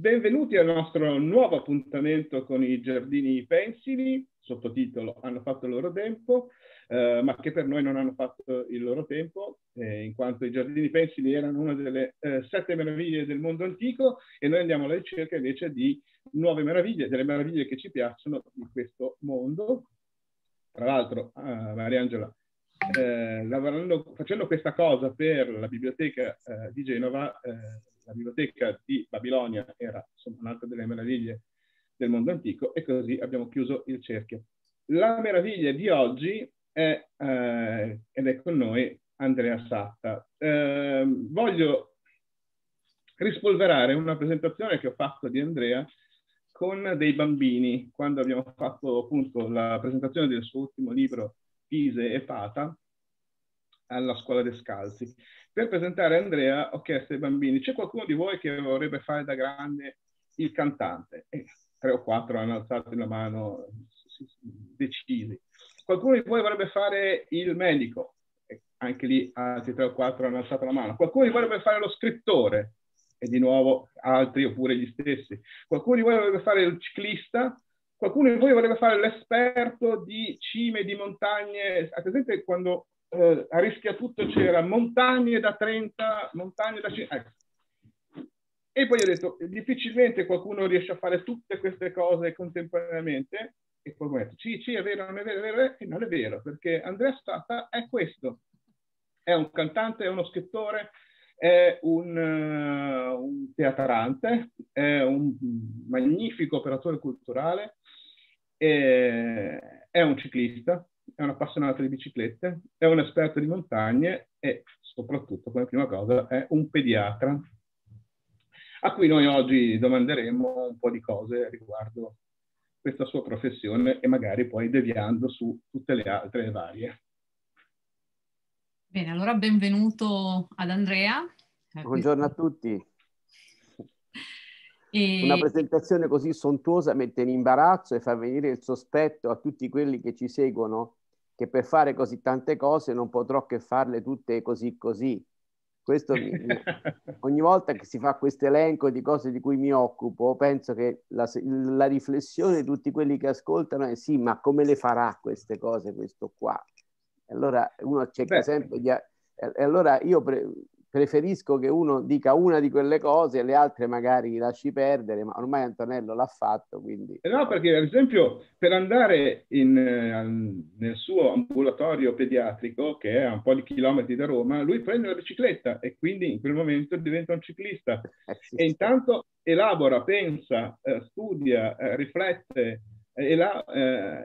Benvenuti al nostro nuovo appuntamento con i giardini pensili, sottotitolo Hanno fatto il loro tempo, eh, ma che per noi non hanno fatto il loro tempo, eh, in quanto i giardini pensili erano una delle eh, sette meraviglie del mondo antico e noi andiamo alla ricerca invece di nuove meraviglie, delle meraviglie che ci piacciono di questo mondo. Tra l'altro, eh, Mariangela, eh, lavorando, facendo questa cosa per la biblioteca eh, di Genova, la biblioteca di Babilonia era un'altra delle meraviglie del mondo antico e così abbiamo chiuso il cerchio. La meraviglia di oggi è, eh, ed è con noi Andrea Satta. Eh, voglio rispolverare una presentazione che ho fatto di Andrea con dei bambini, quando abbiamo fatto appunto la presentazione del suo ultimo libro Pise e Pata alla scuola Descalzi. Per presentare Andrea ho chiesto ai bambini, c'è qualcuno di voi che vorrebbe fare da grande il cantante? E tre o quattro hanno alzato la mano decisi. Qualcuno di voi vorrebbe fare il medico? E anche lì altri tre o quattro hanno alzato la mano. Qualcuno di voi vorrebbe fare lo scrittore? E di nuovo altri oppure gli stessi. Qualcuno di voi vorrebbe fare il ciclista? Qualcuno di voi vorrebbe fare l'esperto di cime, di montagne? Ad esempio quando eh, a rischia tutto c'era montagne da 30, montagne da 50. Ecco. E poi ho detto, difficilmente qualcuno riesce a fare tutte queste cose contemporaneamente. E poi ho detto, sì, sì, è vero, non è vero, è vero, e non è vero, perché Andrea Stata è questo. È un cantante, è uno scrittore, è un, uh, un teatrante, è un magnifico operatore culturale, è, è un ciclista, è un appassionato di biciclette, è un esperto di montagne e soprattutto, come prima cosa, è un pediatra a cui noi oggi domanderemo un po' di cose riguardo questa sua professione e magari poi deviando su tutte le altre varie. Bene, allora benvenuto ad Andrea. Buongiorno a tutti. E... Una presentazione così sontuosa mette in imbarazzo e fa venire il sospetto a tutti quelli che ci seguono che per fare così tante cose non potrò che farle tutte così così. Questo mi, ogni volta che si fa questo elenco di cose di cui mi occupo, penso che la, la, riflessione di tutti quelli che ascoltano è sì, ma come le farà queste cose questo qua? Allora uno cerca Beh. sempre di... E allora io pre, preferisco che uno dica una di quelle cose e le altre magari lasci perdere, ma ormai Antonello l'ha fatto, quindi... Eh no, perché ad esempio per andare in, eh, nel suo ambulatorio pediatrico, che è a un po' di chilometri da Roma, lui prende la bicicletta e quindi in quel momento diventa un ciclista. Eh, sì, e intanto elabora, pensa, eh, studia, eh, riflette, la,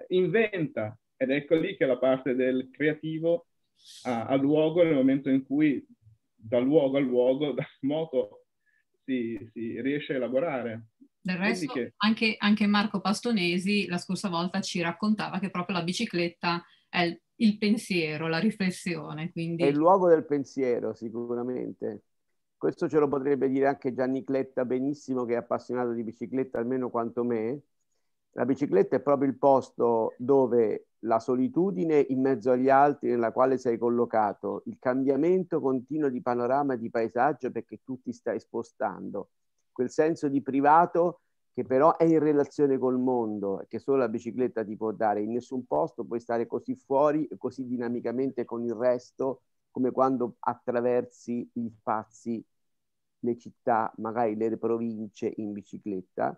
inventa, ed ecco lì che la parte del creativo ha, ha luogo nel momento in cui da luogo a luogo, da moto si, si riesce a elaborare. Del resto, che... anche, anche, Marco Pastonesi la scorsa volta ci raccontava che proprio la bicicletta è il, il pensiero, la riflessione. Quindi... È il luogo del pensiero, sicuramente. Questo ce lo potrebbe dire anche Gianni Cletta benissimo, che è appassionato di bicicletta almeno quanto me. La bicicletta è proprio il posto dove la solitudine in mezzo agli altri nella quale sei collocato, il cambiamento continuo di panorama e di paesaggio perché tu ti stai spostando, quel senso di privato che però è in relazione col mondo che solo la bicicletta ti può dare. In nessun posto puoi stare così fuori e così dinamicamente con il resto come quando attraversi gli spazi, le città, magari le province in bicicletta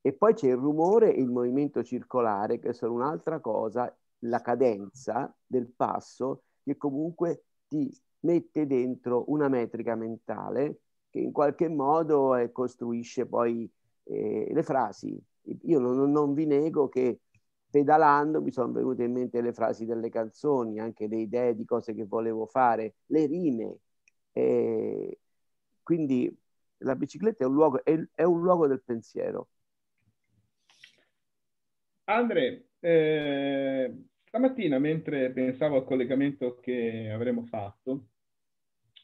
e poi c'è il rumore e il movimento circolare, che sono un'altra cosa, la cadenza del passo, che comunque ti mette dentro una metrica mentale che in qualche modo eh, costruisce poi eh, le frasi. Io non, non, vi nego che pedalando mi sono venute in mente le frasi delle canzoni, anche le idee di cose che volevo fare, le rime. Eh, quindi la bicicletta è un luogo, è, è un luogo del pensiero. Andre, eh, stamattina mentre pensavo al collegamento che avremmo fatto,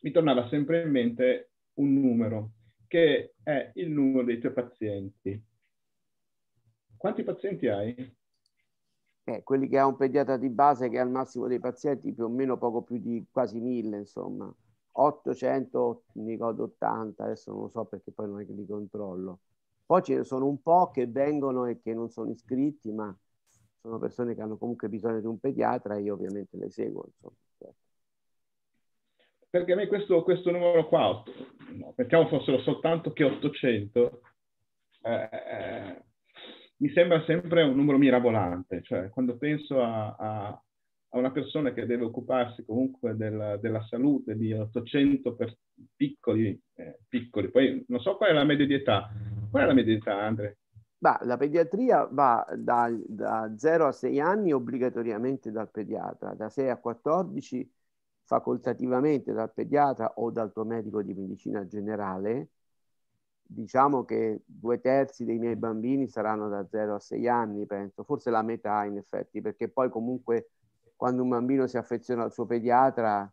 mi tornava sempre in mente un numero, che è il numero dei tuoi pazienti. Quanti pazienti hai? Eh, quelli che ha un pediatra di base che ha il massimo dei pazienti più o meno poco più di quasi mille, insomma. 800, mi ricordo 80, adesso non lo so perché poi non è che li controllo. Poi ce ne sono un po' che vengono e che non sono iscritti, ma sono persone che hanno comunque bisogno di un pediatra e io ovviamente le seguo. Insomma. Certo. Perché a me questo, questo numero qua, no, pensavo fossero soltanto che 800, eh, eh, mi sembra sempre un numero mirabolante. Cioè, quando penso a, a a una persona che deve occuparsi comunque della, della salute di 800 per piccoli, eh, piccoli, poi non so qual è la media di età. Qual è la media di età, Andre? Bah, la pediatria va da, da 0 a 6 anni obbligatoriamente dal pediatra, da 6 a 14 facoltativamente dal pediatra o dal tuo medico di medicina generale. Diciamo che due terzi dei miei bambini saranno da 0 a 6 anni, penso, forse la metà in effetti, perché poi comunque quando un bambino si affeziona al suo pediatra,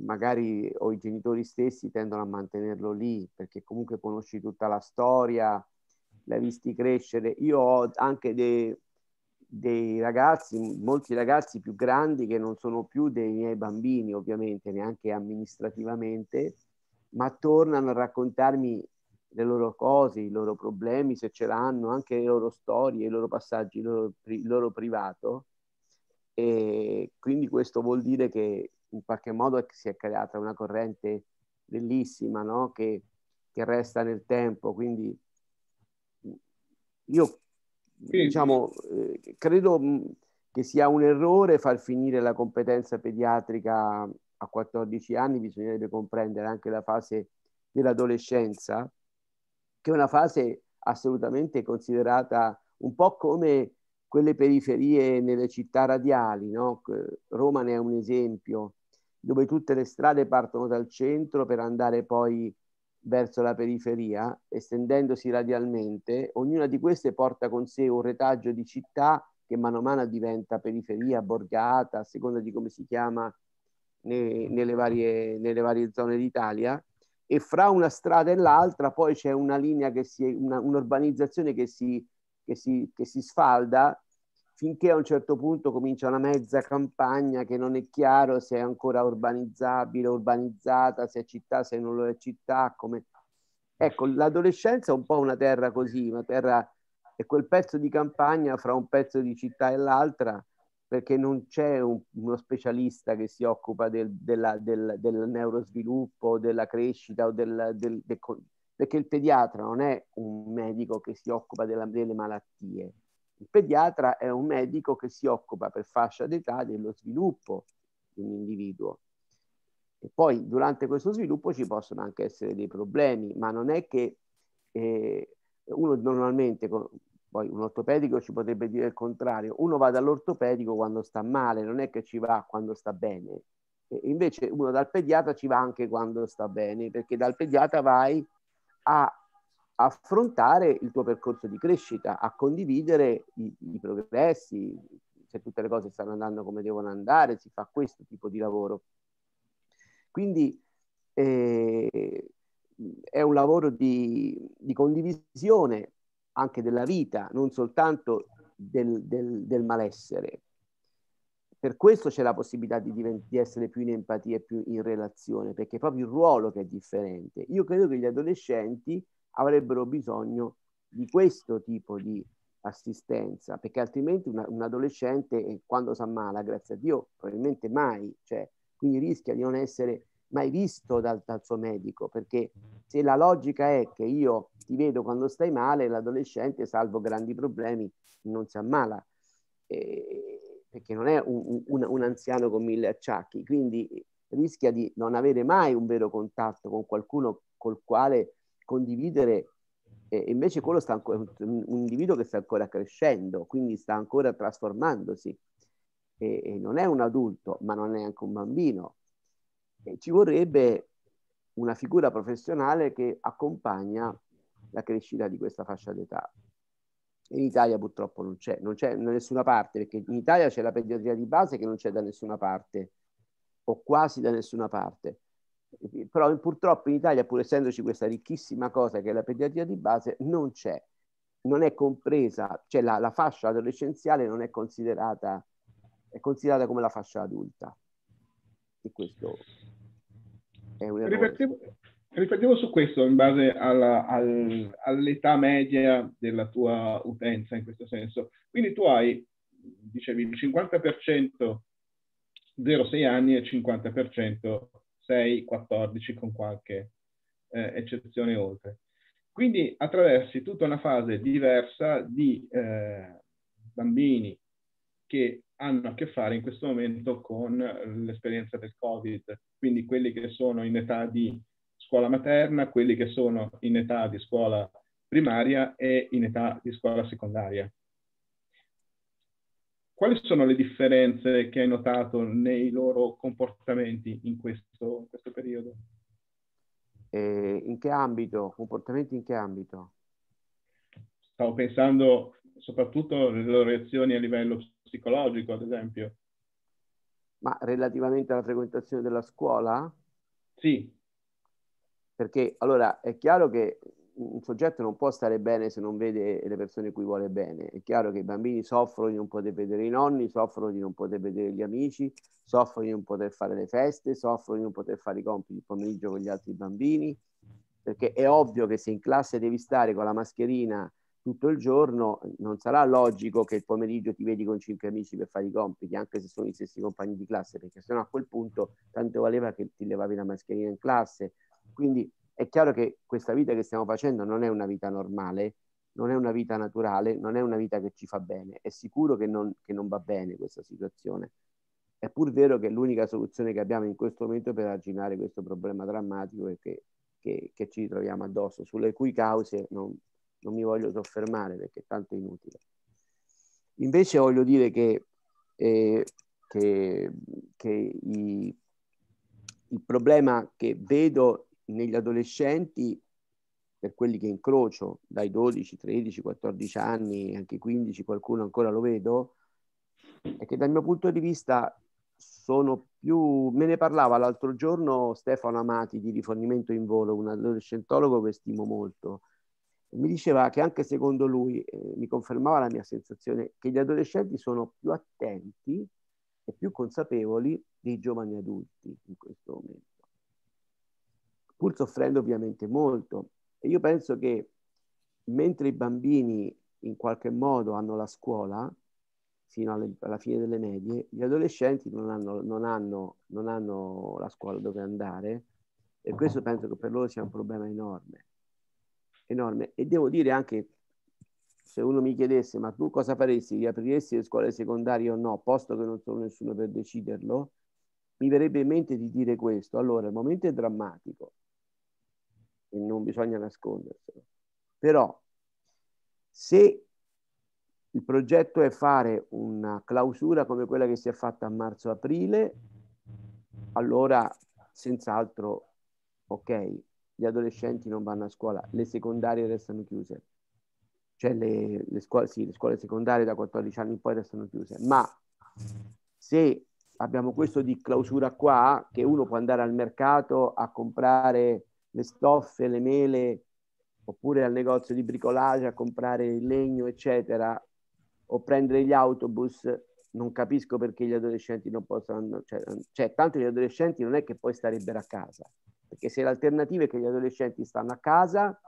magari o i genitori stessi tendono a mantenerlo lì perché comunque conosci tutta la storia, l'hai visti crescere. Io ho anche dei, dei ragazzi, molti ragazzi più grandi che non sono più dei miei bambini, ovviamente, neanche amministrativamente, ma tornano a raccontarmi le loro cose, i loro problemi, se ce l'hanno, anche le loro storie, i loro passaggi, il loro, il loro privato e quindi questo vuol dire che in qualche modo si è creata una corrente bellissima no? che, che resta nel tempo. Quindi io diciamo, eh, credo che sia un errore far finire la competenza pediatrica a 14 anni, bisognerebbe comprendere anche la fase dell'adolescenza, che è una fase assolutamente considerata un po' come quelle periferie nelle città radiali, no? Roma ne è un esempio, dove tutte le strade partono dal centro per andare poi verso la periferia, estendendosi radialmente, ognuna di queste porta con sé un retaggio di città che mano a mano diventa periferia, borgata, a seconda di come si chiama ne, nelle, varie, nelle varie zone d'Italia, e fra una strada e l'altra poi c'è una linea che si, una, un'urbanizzazione che si che si, che si sfalda finché a un certo punto comincia una mezza campagna che non è chiaro se è ancora urbanizzabile, urbanizzata, se è città, se non lo è città. Come... Ecco, l'adolescenza è un po' una terra così, una terra è quel pezzo di campagna fra un pezzo di città e l'altra, perché non c'è un, uno specialista che si occupa del, della, del, del neurosviluppo, della crescita o del, del, perché il pediatra non è un medico che si occupa della, delle malattie, il pediatra è un medico che si occupa per fascia d'età dello sviluppo di un individuo. E poi durante questo sviluppo ci possono anche essere dei problemi, ma non è che eh, uno normalmente, poi un ortopedico ci potrebbe dire il contrario, uno va dall'ortopedico quando sta male, non è che ci va quando sta bene. E invece uno dal pediatra ci va anche quando sta bene, perché dal pediatra vai a affrontare il tuo percorso di crescita, a condividere i, i, progressi, se tutte le cose stanno andando come devono andare, si fa questo tipo di lavoro. Quindi eh, è un lavoro di, di, condivisione anche della vita, non soltanto del, del, del malessere. Per questo c'è la possibilità di, di, essere più in empatia e più in relazione, perché è proprio il ruolo che è differente. Io credo che gli adolescenti avrebbero bisogno di questo tipo di assistenza, perché altrimenti una, un adolescente eh, quando si ammala, grazie a Dio, probabilmente mai, cioè, quindi rischia di non essere mai visto dal, dal, suo medico, perché se la logica è che io ti vedo quando stai male, l'adolescente, salvo grandi problemi, non si ammala, eh, perché non è un, un, un anziano con mille acciacchi, quindi rischia di non avere mai un vero contatto con qualcuno col quale condividere e invece quello sta ancora, un individuo che sta ancora crescendo, quindi sta ancora trasformandosi e, e non è un adulto, ma non è anche un bambino. E ci vorrebbe una figura professionale che accompagna la crescita di questa fascia d'età. In Italia purtroppo non c'è, non c'è da nessuna parte, perché in Italia c'è la pediatria di base che non c'è da nessuna parte, o quasi da nessuna parte però purtroppo in Italia, pur essendoci questa ricchissima cosa che è la pediatria di base, non c'è, non è compresa, cioè la, la fascia adolescenziale non è considerata, è considerata come la fascia adulta. E questo... è un riflettevo, riflettevo, su questo in base alla, al, all'età media della tua utenza in questo senso. Quindi tu hai, dicevi, il 50% 0-6 anni e il 50% 6-14 con qualche eh, eccezione oltre. Quindi attraversi tutta una fase diversa di eh, bambini che hanno a che fare in questo momento con l'esperienza del Covid, quindi quelli che sono in età di scuola materna, quelli che sono in età di scuola primaria e in età di scuola secondaria. Quali sono le differenze che hai notato nei loro comportamenti in questo, in questo periodo? Eh, in che ambito? Comportamenti in che ambito? Stavo pensando soprattutto alle loro reazioni a livello psicologico, ad esempio. Ma relativamente alla frequentazione della scuola? Sì. Perché allora è chiaro che un soggetto non può stare bene se non vede le persone cui vuole bene. È chiaro che i bambini soffrono di non poter vedere i nonni, soffrono di non poter vedere gli amici, soffrono di non poter fare le feste, soffrono di non poter fare i compiti il pomeriggio con gli altri bambini, perché è ovvio che se in classe devi stare con la mascherina tutto il giorno, non sarà logico che il pomeriggio ti vedi con cinque amici per fare i compiti, anche se sono i stessi compagni di classe, perché sennò a quel punto tanto valeva che ti levavi la mascherina in classe. Quindi è chiaro che questa vita che stiamo facendo non è una vita normale, non è una vita naturale, non è una vita che ci fa bene. È sicuro che non, che non va bene questa situazione. È pur vero che l'unica soluzione che abbiamo in questo momento per arginare questo problema drammatico è che, che, che ci ritroviamo addosso, sulle cui cause non, non mi voglio soffermare perché tanto è inutile. Invece voglio dire che, eh, che, che i, il problema che vedo negli adolescenti, per quelli che incrocio dai 12, 13, 14 anni, anche 15, qualcuno ancora lo vedo, è che dal mio punto di vista sono più... Me ne parlava l'altro giorno Stefano Amati di Rifornimento in Volo, un adolescentologo che stimo molto, mi diceva che anche secondo lui, eh, mi confermava la mia sensazione, che gli adolescenti sono più attenti e più consapevoli dei giovani adulti in questo momento, pur soffrendo ovviamente molto. E io penso che mentre i bambini in qualche modo hanno la scuola, fino alle, alla fine delle medie, gli adolescenti non hanno, non, hanno, non hanno la scuola dove andare e questo penso che per loro sia un problema enorme enorme. E devo dire anche, se uno mi chiedesse, ma tu cosa faresti? Riapriresti le scuole secondarie o no, posto che non sono nessuno per deciderlo? Mi verrebbe in mente di dire questo. Allora, il momento è drammatico e non bisogna nasconderselo. Però, se il progetto è fare una clausura come quella che si è fatta a marzo-aprile, allora senz'altro ok, gli adolescenti non vanno a scuola, le secondarie restano chiuse. Cioè le, le, scuole, sì, le scuole secondarie da 14 anni in poi restano chiuse. Ma se abbiamo questo di clausura qua, che uno può andare al mercato a comprare le stoffe, le mele, oppure al negozio di bricolage a comprare il legno, eccetera, o prendere gli autobus, non capisco perché gli adolescenti non possano, cioè, cioè tanto gli adolescenti non è che poi starebbero a casa, perché se l'alternativa è che gli adolescenti stanno a casa,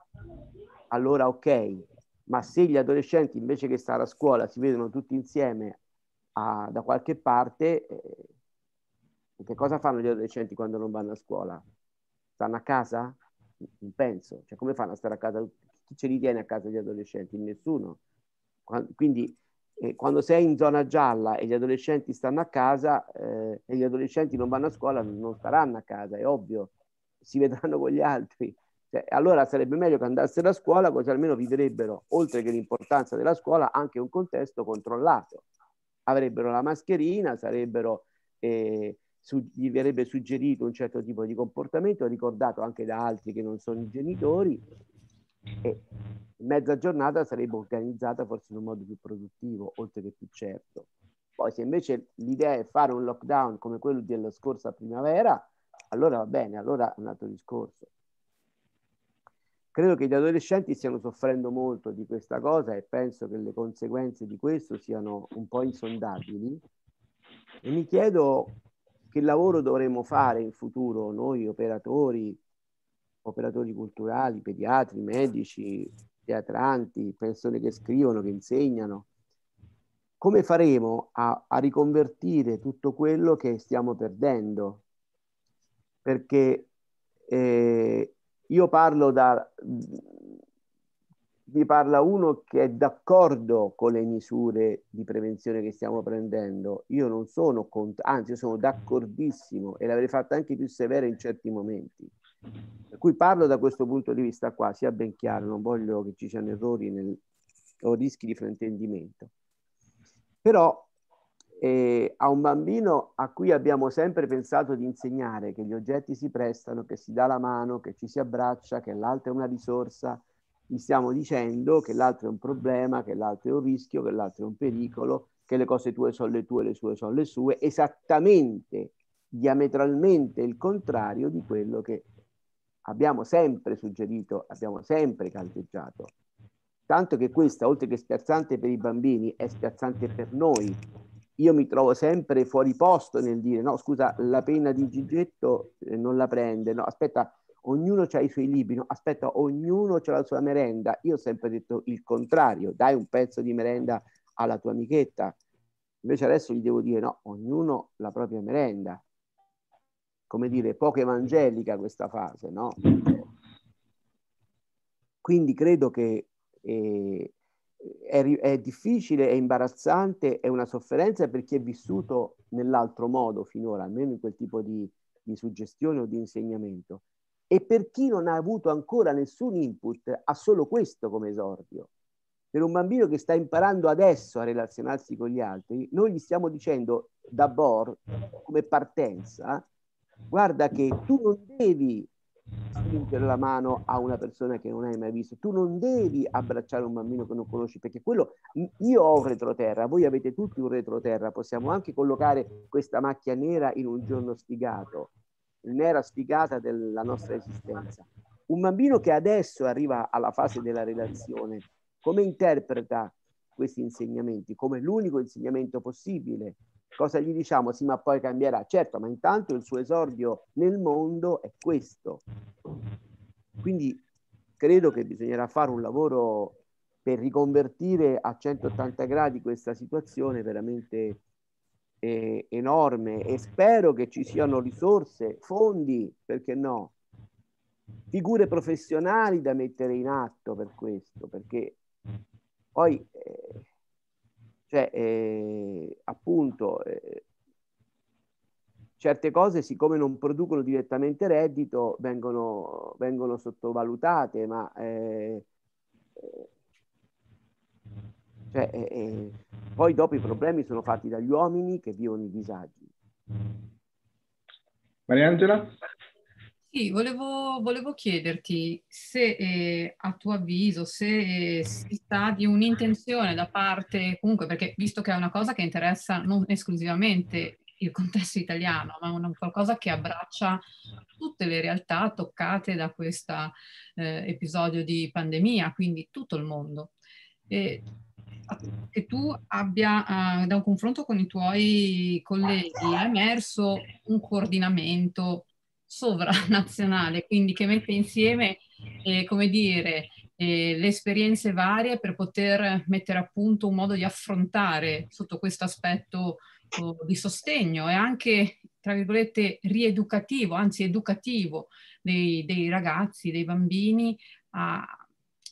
allora ok, ma se gli adolescenti invece che stare a scuola si vedono tutti insieme a, da qualche parte, eh, che cosa fanno gli adolescenti quando non vanno a scuola? Stanno a casa? Non penso. Cioè, come fanno a stare a casa? Chi ce li tiene a casa gli adolescenti? Nessuno. Quindi eh, quando sei in zona gialla e gli adolescenti stanno a casa eh, e gli adolescenti non vanno a scuola, non staranno a casa, è ovvio si vedranno con gli altri. Cioè, allora sarebbe meglio che andassero a scuola, così almeno vivrebbero, oltre che l'importanza della scuola, anche un contesto controllato. Avrebbero la mascherina, sarebbero, eh, su, gli verrebbe suggerito un certo tipo di comportamento, ricordato anche da altri che non sono i genitori, e mezza giornata sarebbe organizzata forse in un modo più produttivo, oltre che più certo. Poi se invece l'idea è fare un lockdown come quello della scorsa primavera, allora va bene, allora un altro discorso. Credo che gli adolescenti stiano soffrendo molto di questa cosa e penso che le conseguenze di questo siano un po' insondabili e mi chiedo che lavoro dovremmo fare in futuro noi operatori, operatori culturali, pediatri, medici, teatranti, persone che scrivono, che insegnano. Come faremo a, a riconvertire tutto quello che stiamo perdendo? Perché eh, io parlo da, vi parla uno che è d'accordo con le misure di prevenzione che stiamo prendendo. Io non sono contro, anzi, sono d'accordissimo e l'avrei fatta anche più severa in certi momenti. Per cui parlo da questo punto di vista qua, sia ben chiaro, non voglio che ci siano errori nel, o rischi di fraintendimento. Però eh, a un bambino a cui abbiamo sempre pensato di insegnare che gli oggetti si prestano, che si dà la mano, che ci si abbraccia, che l'altro è una risorsa, gli stiamo dicendo che l'altro è un problema, che l'altro è un rischio, che l'altro è un pericolo, che le cose tue sono le tue, le sue sono le sue, esattamente, diametralmente il contrario di quello che abbiamo sempre suggerito, abbiamo sempre caldeggiato. Tanto che questa, oltre che spiazzante per i bambini, è spiazzante per noi. Io mi trovo sempre fuori posto nel dire, no, scusa, la penna di Gigetto eh, non la prende, no, aspetta, ognuno ha i suoi libri, no? aspetta, ognuno ha la sua merenda. Io ho sempre detto il contrario, dai un pezzo di merenda alla tua amichetta. Invece adesso gli devo dire no, ognuno la propria merenda. Come dire, poco evangelica questa fase, no? Quindi credo che eh, è, è, difficile, è imbarazzante, è una sofferenza per chi è vissuto nell'altro modo finora, almeno in quel tipo di, di suggestione o di insegnamento e per chi non ha avuto ancora nessun input ha solo questo come esordio. Per un bambino che sta imparando adesso a relazionarsi con gli altri, noi gli stiamo dicendo da Bor, come partenza, guarda che tu non devi stringere la mano a una persona che non hai mai visto, tu non devi abbracciare un bambino che non conosci, perché quello, io ho un retroterra, voi avete tutti un retroterra, possiamo anche collocare questa macchia nera in un giorno sfigato, nera sfigata della nostra esistenza. Un bambino che adesso arriva alla fase della relazione, come interpreta questi insegnamenti? Come l'unico insegnamento possibile? Cosa gli diciamo? Sì, ma poi cambierà. Certo, ma intanto il suo esordio nel mondo è questo. Quindi credo che bisognerà fare un lavoro per riconvertire a 180 gradi questa situazione veramente eh, enorme e spero che ci siano risorse, fondi, perché no, figure professionali da mettere in atto per questo, perché poi, eh, cioè, eh, appunto, eh, certe cose, siccome non producono direttamente reddito, vengono, vengono sottovalutate, ma eh, cioè, eh, eh, poi dopo i problemi sono fatti dagli uomini che vivono i disagi. Mariangela? Sì, volevo, volevo chiederti se eh, a tuo avviso, se eh, si sta di un'intenzione da parte, comunque perché visto che è una cosa che interessa non esclusivamente il contesto italiano, ma una, qualcosa che abbraccia tutte le realtà toccate da questo eh, episodio di pandemia, quindi tutto il mondo. E che tu abbia, uh, da un confronto con i tuoi colleghi, emerso un coordinamento sovranazionale, quindi che mette insieme, eh, come dire, eh, le esperienze varie per poter mettere a punto un modo di affrontare sotto questo aspetto oh, di sostegno e anche, tra virgolette, rieducativo, anzi educativo dei, dei ragazzi, dei bambini a,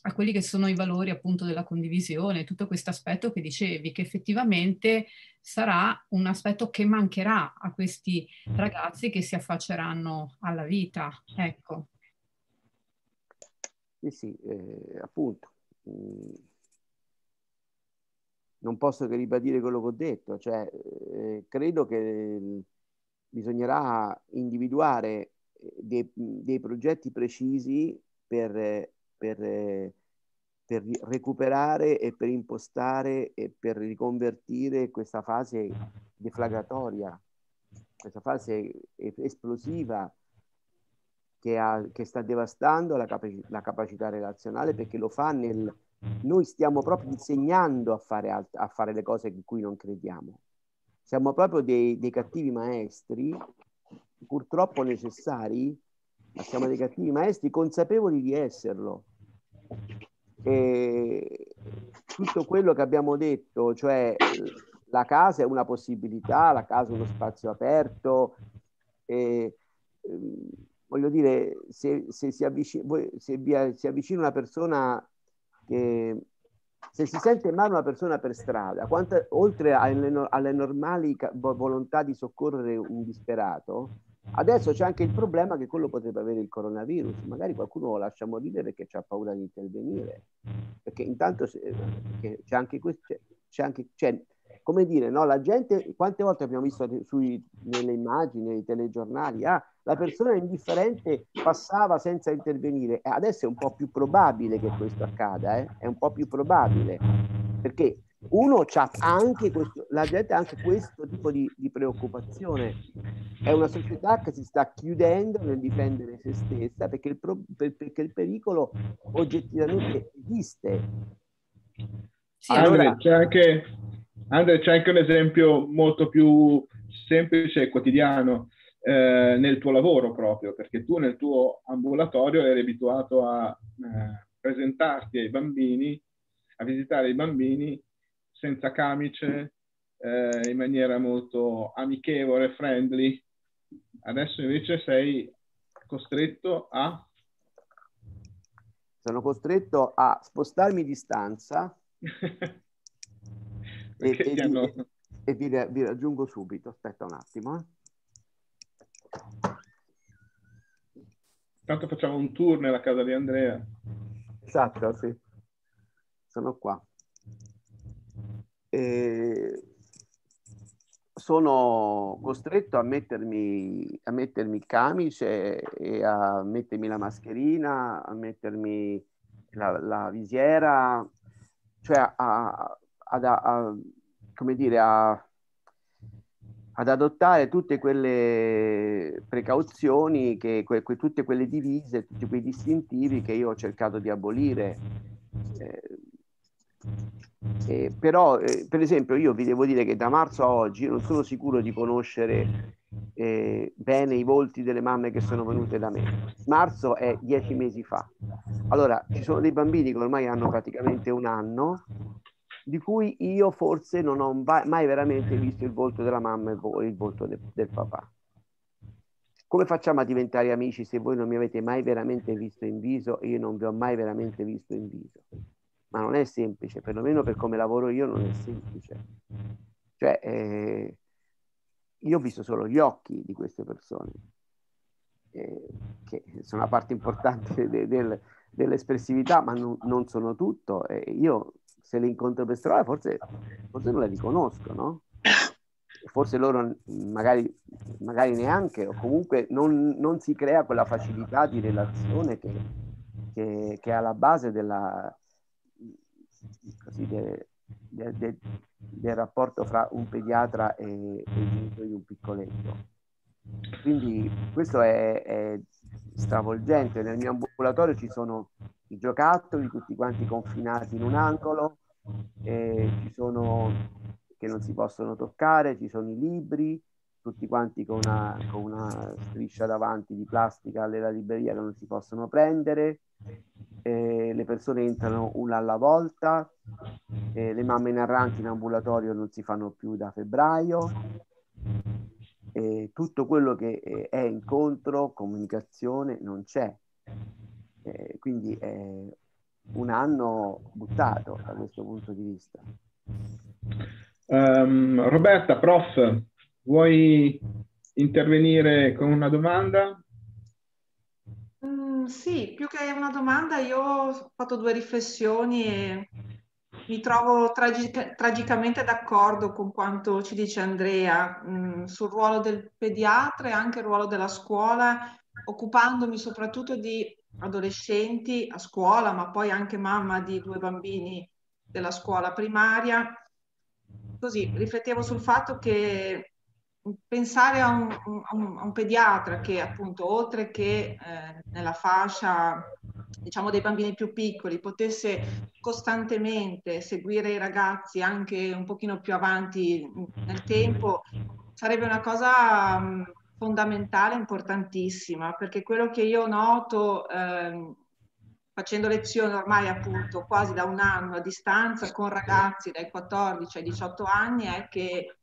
a quelli che sono i valori appunto della condivisione, tutto questo aspetto che dicevi, che effettivamente sarà un aspetto che mancherà a questi ragazzi che si affacceranno alla vita. Ecco. Sì, sì, eh, appunto. Mm. Non posso che ribadire quello che ho detto, cioè eh, credo che bisognerà individuare eh, dei, dei progetti precisi per per, eh, per recuperare e per impostare e per riconvertire questa fase deflagratoria, questa fase esplosiva che, ha, che sta devastando la, capac- la, capacità relazionale perché lo fa nel... Noi stiamo proprio insegnando a fare, a fare le cose in cui non crediamo. siamo proprio dei, dei cattivi maestri, purtroppo necessari, ma siamo dei cattivi maestri consapevoli di esserlo. E tutto quello che abbiamo detto, cioè la casa è una possibilità, la casa è uno spazio aperto, e, ehm, voglio dire, se, se, si avvicina, se vi, si avvicina una persona che se si sente male una persona per strada, quante, oltre alle, alle normali volontà di soccorrere un disperato, Adesso c'è anche il problema che quello potrebbe avere il coronavirus, magari qualcuno lo lascia morire perché ha paura di intervenire, perché intanto perché c'è anche questo, c'è, c'è anche, c'è, come dire, no? la gente, quante volte abbiamo visto sui, nelle immagini, nei telegiornali, ah, la persona indifferente passava senza intervenire, adesso è un po' più probabile che questo accada, eh? è un po' più probabile, perché uno ha anche questo, la gente ha anche questo tipo di, di, preoccupazione. È una società che si sta chiudendo nel difendere se stessa perché il, pro, perché il pericolo oggettivamente esiste. Sì, allora... Andre, c'è anche, Andre, c'è anche un esempio molto più semplice e quotidiano eh, nel tuo lavoro proprio, perché tu nel tuo ambulatorio eri abituato a eh, presentarti ai bambini, a visitare i bambini senza camice, eh, in maniera molto amichevole, friendly. Adesso invece sei costretto a... Sono costretto a spostarmi di stanza e, e, hanno... e vi, vi, raggiungo subito. Aspetta un attimo. Eh. Tanto facciamo un tour nella casa di Andrea. Esatto, sì. Sono qua. Sono costretto a mettermi, a mettermi il camice e a mettermi la mascherina, a mettermi la, la visiera, cioè a, a, a, come dire, ad adottare tutte quelle precauzioni, che, que, que, tutte quelle divise, tutti quei distintivi che io ho cercato di abolire. Eh, eh, però, eh, per esempio, io vi devo dire che da marzo a oggi non sono sicuro di conoscere eh, bene i volti delle mamme che sono venute da me. Marzo è dieci mesi fa. Allora, ci sono dei bambini che ormai hanno praticamente un anno di cui io forse non ho mai veramente visto il volto della mamma e il volto de- del papà. Come facciamo a diventare amici se voi non mi avete mai veramente visto in viso e io non vi ho mai veramente visto in viso? Ma non è semplice, perlomeno per come lavoro io non è semplice. Cioè, eh, io ho visto solo gli occhi di queste persone, eh, che sono una parte importante de- del, dell'espressività, ma non, non sono tutto. Eh, io se le incontro per strada forse, forse non le riconosco, no? Forse loro magari, magari neanche, o comunque non, non, si crea quella facilità di relazione che, che, che è alla base della, così, de, de, de, del rapporto fra un pediatra e, e i genitori di un piccoletto. Quindi questo è, è stravolgente. Nel mio ambulatorio ci sono i giocattoli, tutti quanti confinati in un angolo, ci sono che non si possono toccare, ci sono i libri, tutti quanti con una, con una striscia davanti di plastica alla libreria che non si possono prendere, e le persone entrano una alla volta, le mamme narranti in ambulatorio non si fanno più da febbraio, e tutto quello che è incontro, comunicazione non c'è. Eh, quindi è un anno buttato da questo punto di vista. Um, Roberta, prof, vuoi intervenire con una domanda? Mm, sì, più che una domanda, io ho fatto due riflessioni e mi trovo tragic- tragicamente d'accordo con quanto ci dice Andrea mh, mm, sul ruolo del pediatra e anche il ruolo della scuola, occupandomi soprattutto di adolescenti a scuola, ma poi anche mamma di due bambini della scuola primaria. Così riflettevo sul fatto che pensare a un, un, un, pediatra che appunto oltre che eh, nella fascia diciamo dei bambini più piccoli potesse costantemente seguire i ragazzi anche un pochino più avanti nel tempo sarebbe una cosa mh, fondamentale, importantissima, perché quello che io noto eh, facendo lezioni ormai appunto quasi da un anno a distanza con ragazzi dai 14 ai 18 anni è che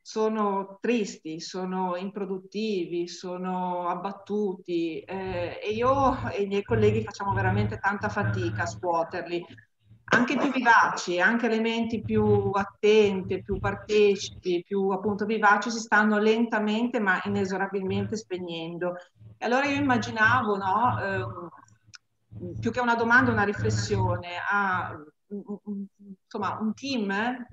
sono tristi, sono improduttivi, sono abbattuti eh, e io e i miei colleghi facciamo veramente tanta fatica a scuoterli anche più vivaci, anche le menti più attente, più partecipi, più appunto vivaci si stanno lentamente ma inesorabilmente spegnendo. E allora io immaginavo, no, eh, più che una domanda, una riflessione, a insomma, un team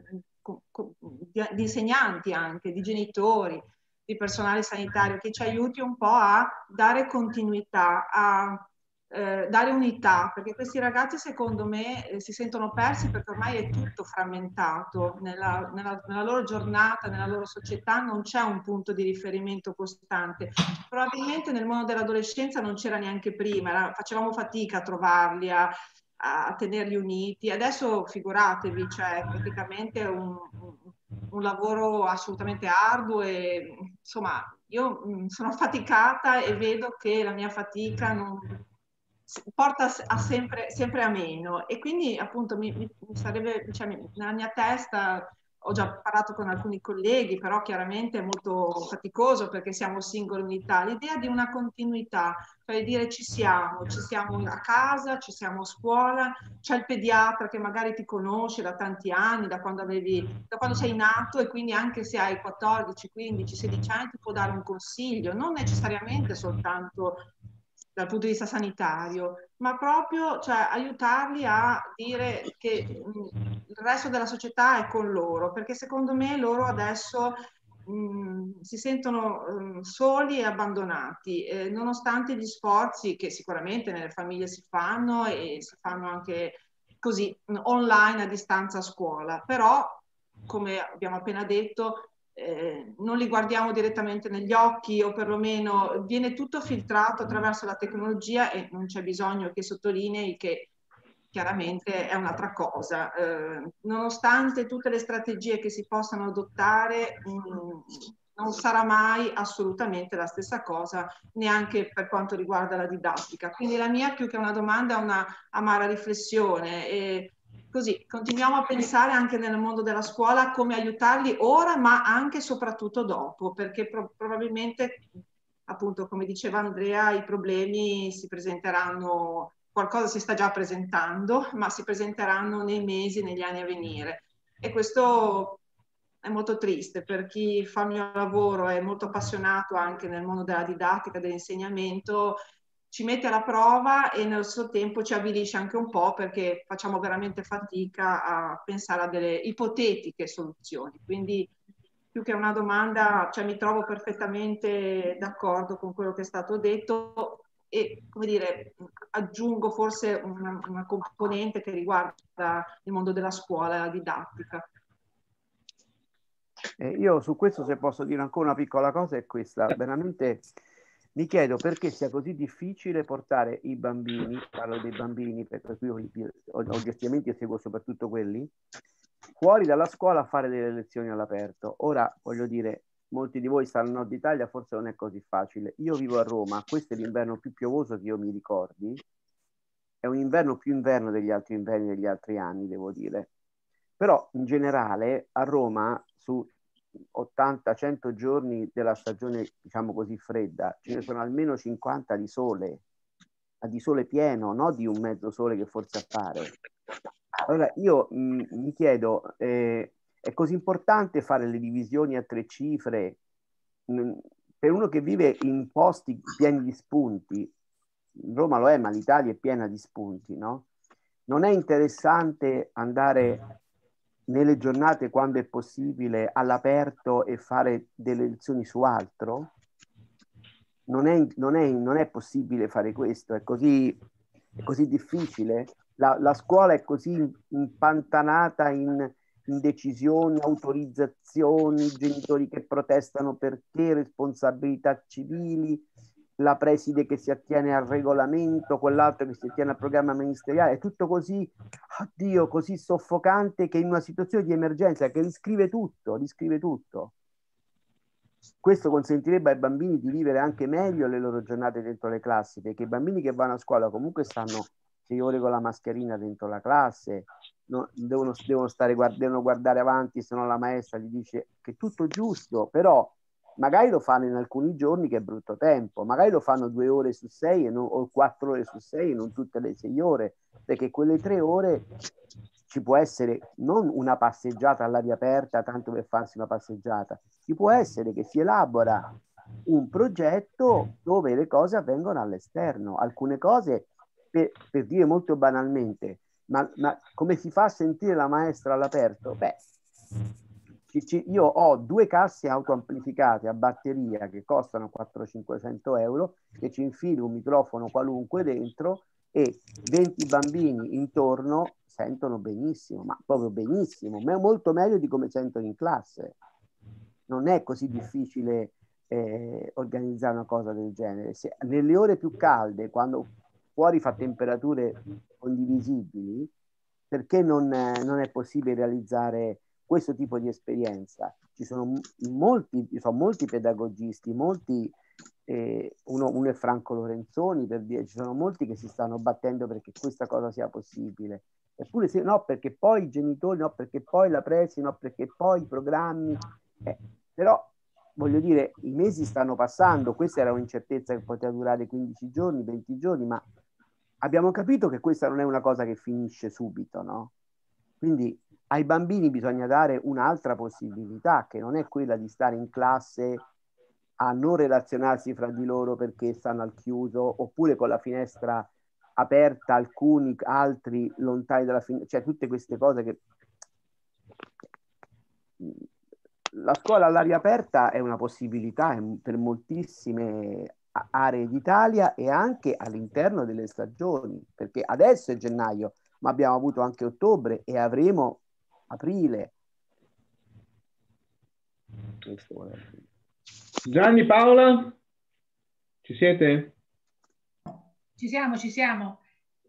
eh, di insegnanti anche, di genitori, di personale sanitario che ci aiuti un po' a dare continuità, a eh, dare unità, perché questi ragazzi secondo me eh, si sentono persi perché ormai è tutto frammentato, nella, nella, nella, loro giornata, nella loro società non c'è un punto di riferimento costante. Probabilmente nel mondo dell'adolescenza non c'era neanche prima, era, facevamo fatica a trovarli, a, a, tenerli uniti. Adesso figuratevi, cioè praticamente un, un lavoro assolutamente arduo e insomma io mh, sono faticata e vedo che la mia fatica non porta a sempre, sempre, a meno. E quindi appunto mi, mi sarebbe, cioè, nella mia testa ho già parlato con alcuni colleghi, però chiaramente è molto faticoso perché siamo singole unità, l'idea di una continuità, cioè dire ci siamo, ci siamo a casa, ci siamo a scuola, c'è il pediatra che magari ti conosce da tanti anni, da quando, avevi, da quando sei nato e quindi anche se hai 14, 15, 16 anni ti può dare un consiglio, non necessariamente soltanto dal punto di vista sanitario, ma proprio cioè, aiutarli a dire che il resto della società è con loro, perché secondo me loro adesso mh, si sentono mh, soli e abbandonati, eh, nonostante gli sforzi che sicuramente nelle famiglie si fanno e si fanno anche così online a distanza a scuola, però come abbiamo appena detto eh, non li guardiamo direttamente negli occhi o perlomeno viene tutto filtrato attraverso la tecnologia e non c'è bisogno che sottolinei che chiaramente è un'altra cosa. Eh, nonostante tutte le strategie che si possano adottare, mh, mm, non sarà mai assolutamente la stessa cosa, neanche per quanto riguarda la didattica. Quindi la mia più che una domanda è una amara riflessione. E, Così continuiamo a pensare anche nel mondo della scuola come aiutarli ora, ma anche e soprattutto dopo, perché pro- probabilmente, appunto, come diceva Andrea, i problemi si presenteranno, qualcosa si sta già presentando, ma si presenteranno nei mesi, negli anni a venire. E questo è molto triste per chi fa il mio lavoro, è molto appassionato anche nel mondo della didattica, dell'insegnamento ci mette alla prova e nel suo tempo ci avvilisce anche un po' perché facciamo veramente fatica a pensare a delle ipotetiche soluzioni. Quindi più che una domanda, cioè mi trovo perfettamente d'accordo con quello che è stato detto e come dire, aggiungo forse una, una componente che riguarda il mondo della scuola e la didattica. Eh, io su questo se posso dire ancora una piccola cosa è questa, veramente mi chiedo perché sia così difficile portare i bambini, parlo dei bambini perché qui oggettivamente seguo soprattutto quelli, fuori dalla scuola a fare delle lezioni all'aperto. Ora voglio dire, molti di voi stanno al nord Italia, forse non è così facile. Io vivo a Roma, questo è l'inverno più piovoso che io mi ricordi, è un inverno più inverno degli altri inverni degli altri anni, devo dire. Però in generale a Roma su 80-100 giorni della stagione, diciamo così, fredda, ce ne sono almeno 50 di sole, di sole pieno, non di un mezzo sole che forse appare. Allora io mh, mm, mi chiedo, eh, è così importante fare le divisioni a tre cifre mh, mm, per uno che vive in posti pieni di spunti, Roma lo è, ma l'Italia è piena di spunti, no? Non è interessante andare nelle giornate quando è possibile all'aperto e fare delle lezioni su altro? Non è, non è, non è possibile fare questo, è così, è così difficile. La, la, scuola è così impantanata in, indecisioni, autorizzazioni, genitori che protestano perché, responsabilità civili, la preside che si attiene al regolamento, quell'altro che si attiene al programma ministeriale, è tutto così, oddio, così soffocante che in una situazione di emergenza che riscrive tutto, riscrive tutto. Questo consentirebbe ai bambini di vivere anche meglio le loro giornate dentro le classi, perché i bambini che vanno a scuola comunque stanno sei ore con la mascherina dentro la classe, no, devono, devono, stare, devono guardare avanti, se no la maestra gli dice che è tutto giusto, però magari lo fanno in alcuni giorni che è brutto tempo, magari lo fanno due ore su sei non, o quattro ore su sei e non tutte le sei ore, perché quelle tre ore ci può essere non una passeggiata all'aria aperta, tanto per farsi una passeggiata, ci può essere che si elabora un progetto dove le cose avvengono all'esterno, alcune cose, per, per dire molto banalmente, ma, ma come si fa a sentire la maestra all'aperto? Beh, io ho due casse autoamplificate a batteria che costano 400-500 euro, che ci infilo un microfono qualunque dentro e 20 bambini intorno sentono benissimo, ma proprio benissimo, ma è molto meglio di come sentono in classe. Non è così difficile eh, organizzare una cosa del genere. Se, nelle ore più calde, quando fuori fa temperature condivisibili, perché non, non è possibile realizzare questo tipo di esperienza. Ci sono molti, so, molti pedagogisti, molti, eh, uno, uno, è Franco Lorenzoni per dire, ci sono molti che si stanno battendo perché questa cosa sia possibile. Eppure se, no, perché poi i genitori, no, perché poi la presi, no, perché poi i programmi. Eh, però voglio dire, i mesi stanno passando, questa era un'incertezza che poteva durare 15 giorni, 20 giorni, ma abbiamo capito che questa non è una cosa che finisce subito, no? Quindi ai bambini bisogna dare un'altra possibilità, che non è quella di stare in classe a non relazionarsi fra di loro perché stanno al chiuso, oppure con la finestra aperta, alcuni, altri lontani dalla finestra, cioè tutte queste cose che... La scuola all'aria aperta è una possibilità per moltissime aree d'Italia e anche all'interno delle stagioni, perché adesso è gennaio, ma abbiamo avuto anche ottobre e avremo aprile. Gianni Paola, ci siete? Ci siamo, ci siamo.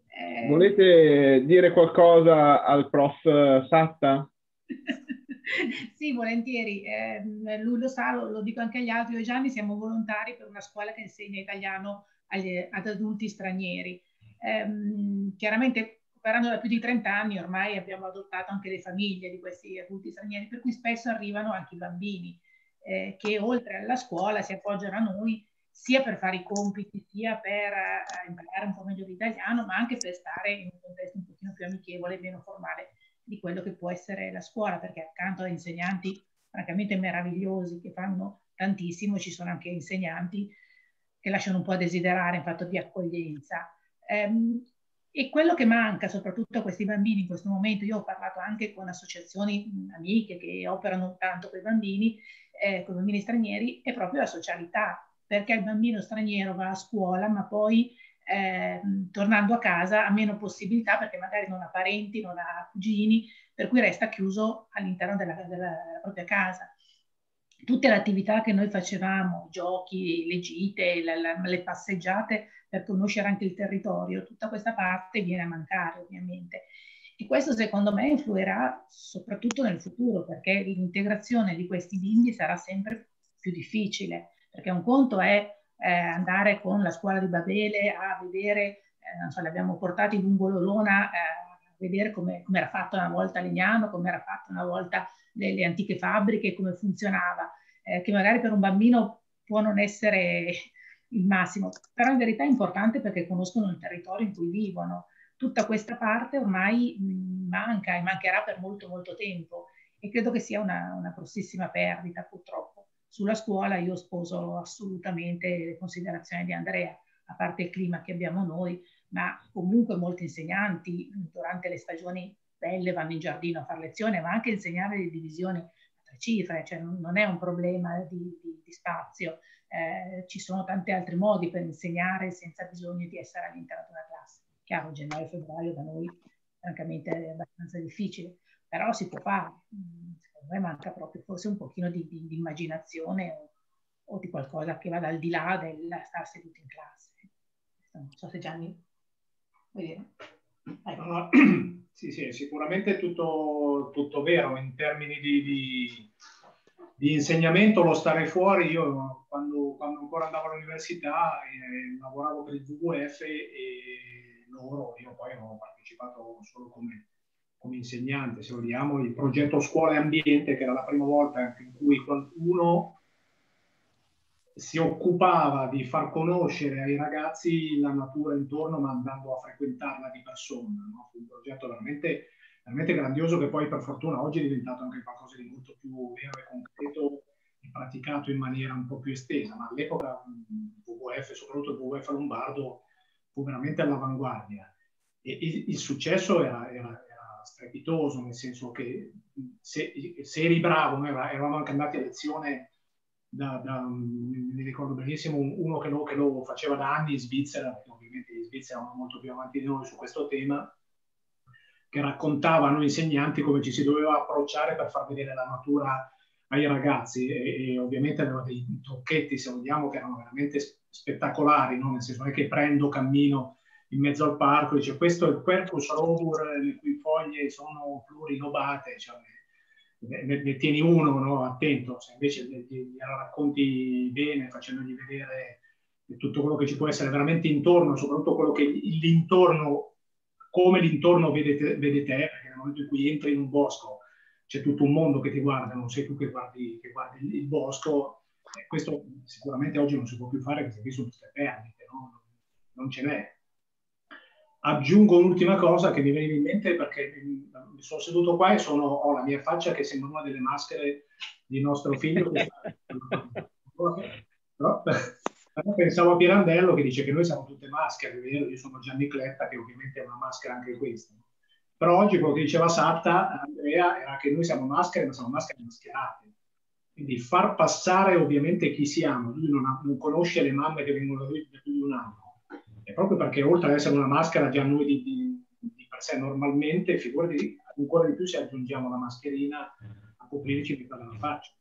Eh... Volete dire qualcosa al prof Satta? sì, volentieri. Eh, lui lo sa, lo, lo, dico anche agli altri. Io e Gianni siamo volontari per una scuola che insegna italiano agli, ad adulti stranieri. Eh, chiaramente operando da più di 30 anni ormai abbiamo adottato anche le famiglie di questi adulti stranieri, per cui spesso arrivano anche i bambini eh, che oltre alla scuola si appoggiano a noi sia per fare i compiti, sia per uh, imparare un po' meglio l'italiano, ma anche per stare in un contesto un pochino più amichevole e meno formale di quello che può essere la scuola, perché accanto a insegnanti francamente meravigliosi che fanno tantissimo, ci sono anche insegnanti che lasciano un po' a desiderare in fatto di accoglienza. Um, e quello che manca soprattutto a questi bambini in questo momento, io ho parlato anche con associazioni amiche che operano tanto con i bambini, eh, con i bambini stranieri, è proprio la socialità, perché il bambino straniero va a scuola, ma poi eh, tornando a casa ha meno possibilità perché magari non ha parenti, non ha cugini, per cui resta chiuso all'interno della, della, propria casa tutte le attività che noi facevamo, giochi, le gite, le, le, passeggiate per conoscere anche il territorio, tutta questa parte viene a mancare ovviamente. E questo secondo me influirà soprattutto nel futuro perché l'integrazione di questi bimbi sarà sempre più difficile, perché un conto è eh, andare con la scuola di Babele a vedere, eh, non so, li abbiamo portati lungo l'Olona eh, a vedere come, come era fatto una volta Legnano, come era fatto una volta le, le antiche fabbriche, come funzionava, eh, che magari per un bambino può non essere il massimo, però in verità è importante perché conoscono il territorio in cui vivono. Tutta questa parte ormai manca e mancherà per molto molto tempo e credo che sia una, una grossissima perdita purtroppo. Sulla scuola io sposo assolutamente le considerazioni di Andrea, a parte il clima che abbiamo noi, ma comunque molti insegnanti durante le stagioni belle vanno in giardino a fare lezione, ma anche insegnare le divisioni cifre, cioè non, è un problema di, di, di spazio. Eh, ci sono tanti altri modi per insegnare senza bisogno di essere all'interno di una classe. Chiaro, gennaio e febbraio da noi francamente è abbastanza difficile. però si può fare. Secondo me manca proprio forse un pochino di, di, immaginazione o, o, di qualcosa che vada al di là del star seduti in classe. Non so se Gianni vuoi dire. Ecco. Sì, sì, sicuramente tutto, tutto vero in termini di, di, di, insegnamento, lo stare fuori. Io quando, quando ancora andavo all'università eh, lavoravo per il WWF e loro, io poi ho partecipato solo come, come insegnante, se vogliamo, il progetto Scuola e Ambiente, che era la prima volta in cui qualcuno si occupava di far conoscere ai ragazzi la natura intorno, ma andando a frequentarla di persona. No? Fu un progetto veramente, veramente grandioso che poi per fortuna oggi è diventato anche qualcosa di molto più vero e concreto e praticato in maniera un po' più estesa, ma all'epoca il WWF, soprattutto il WWF Lombardo, fu veramente all'avanguardia. E il, il successo era, era, era, strepitoso, nel senso che se, se eri bravo, noi eravamo anche andati a lezione da, da, mi ricordo benissimo uno che lo, che lo, faceva da anni in Svizzera, perché ovviamente in Svizzera erano molto più avanti di noi su questo tema, che raccontava a noi insegnanti come ci si doveva approcciare per far vedere la natura ai ragazzi e, e ovviamente aveva dei trucchetti, se vogliamo, che erano veramente spettacolari, no? nel senso non è che prendo, cammino in mezzo al parco, dice questo è il Quercus le cui foglie sono plurilobate, cioè, ne, ne tieni uno no? attento, se invece glielo racconti bene, facendogli vedere tutto quello che ci può essere veramente intorno, soprattutto quello che l'intorno, come l'intorno vede te, vede te perché nel momento in cui entri in un bosco c'è tutto un mondo che ti guarda, non sei tu che guardi, che guardi il, il, bosco. Questo sicuramente oggi non si può più fare perché qui sono tutte perdite, no? non ce n'è. Aggiungo un'ultima cosa che mi veniva in mente perché mi sono seduto qua e sono, ho la mia faccia che sembra una delle maschere di nostro figlio. Però, pensavo a Pirandello che dice che noi siamo tutte maschere, vero? Io sono Gianni Cletta che ovviamente è una maschera anche questa. Però oggi quello che diceva Satta, Andrea, era che noi siamo maschere, ma siamo maschere mascherate. Quindi far passare ovviamente chi siamo. Lui non, ha, non conosce le mamme che vengono da lui da più di un anno è proprio perché oltre ad essere una maschera già noi di, di, di per sé normalmente, figurati ancora di più se aggiungiamo la mascherina a coprirci tutta la faccia.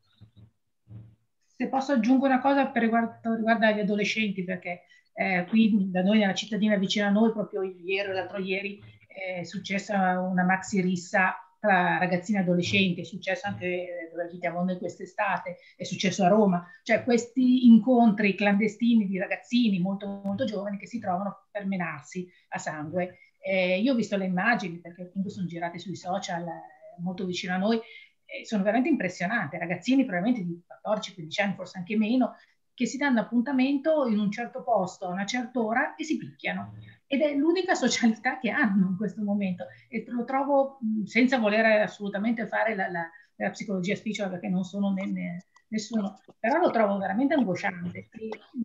Se posso aggiungere una cosa per riguardo, riguardo agli adolescenti, perché eh, qui da noi, nella cittadina vicino a noi, proprio ieri o l'altro ieri, è successa una maxi rissa tra ragazzini e adolescenti, è successo anche dove abitiamo noi quest'estate, è successo a Roma, cioè questi incontri clandestini di ragazzini molto, molto giovani che si trovano per menarsi a sangue. Eh, io ho visto le immagini perché comunque sono girate sui social eh, molto vicino a noi, eh, sono veramente impressionanti, ragazzini probabilmente di 14-15 anni, forse anche meno, che si danno appuntamento in un certo posto a una certa ora e si picchiano ed è l'unica socialità che hanno in questo momento e lo trovo senza voler assolutamente fare la, la, la psicologia spicciola perché non sono né, né, nessuno, però lo trovo veramente angosciante.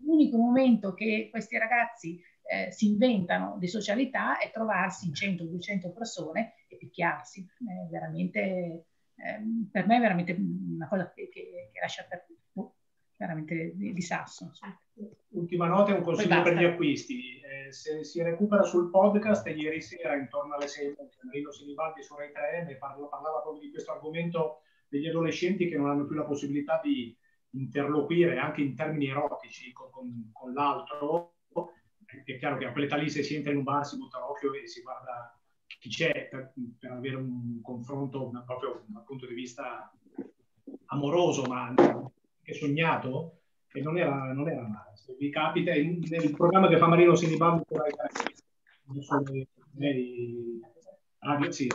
L'unico momento che questi ragazzi eh, si inventano di socialità è trovarsi in 100-200 persone e picchiarsi. È veramente, eh, per me è veramente una cosa che, che, che lascia per, veramente di, di sasso. Ultima nota e un consiglio per gli acquisti. Eh, se si recupera sul podcast, ieri sera intorno alle 6 Marino Sinibaldi su Rai 3 ne parla, parlava proprio di questo argomento degli adolescenti che non hanno più la possibilità di interloquire anche in termini erotici con, con, con l'altro. È chiaro che a quell'età lì se si entra in un bar si butta l'occhio e si guarda chi c'è per, per avere un confronto proprio dal punto di vista amoroso, ma che sognato e non era, non era male. Se vi capita, nel programma che fa Marino Sinibaldi, radio, sì,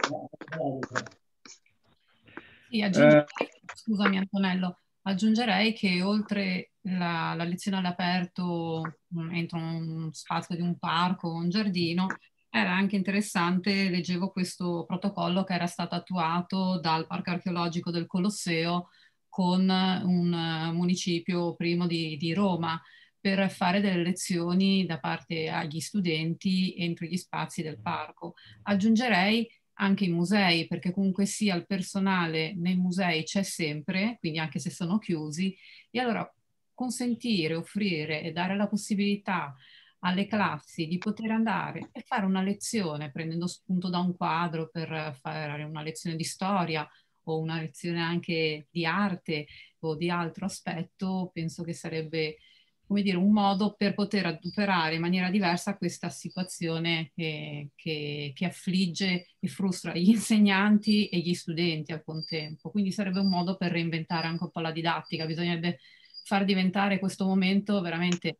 sì, aggiungerei, eh. scusami Antonello, aggiungerei che oltre la, la lezione all'aperto mm, entro un spazio di un parco o un giardino, era anche interessante, leggevo questo protocollo che era stato attuato dal Parco Archeologico del Colosseo con un municipio primo di, di Roma per fare delle lezioni da parte agli studenti entro gli spazi del parco. Aggiungerei anche i musei, perché comunque sia il personale nei musei c'è sempre, quindi anche se sono chiusi, e allora consentire, offrire e dare la possibilità alle classi di poter andare e fare una lezione prendendo spunto da un quadro per fare una lezione di storia o una lezione anche di arte o di altro aspetto, penso che sarebbe come dire, un modo per poter adoperare in maniera diversa questa situazione che, che, che, affligge e frustra gli insegnanti e gli studenti al contempo. Quindi sarebbe un modo per reinventare anche un po' la didattica, bisognerebbe far diventare questo momento veramente